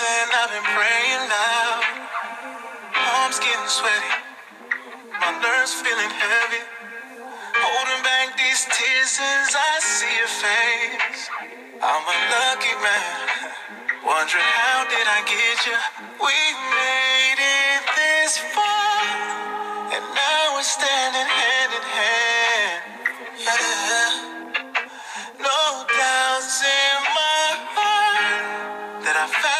And I've been praying loud. Arms getting sweaty, my nerves feeling heavy. Holding back these tears as I see your face. I'm a lucky man, wondering how did I get you? We made it this far, and now we're standing hand in hand. Yeah. No doubts in my heart that I found.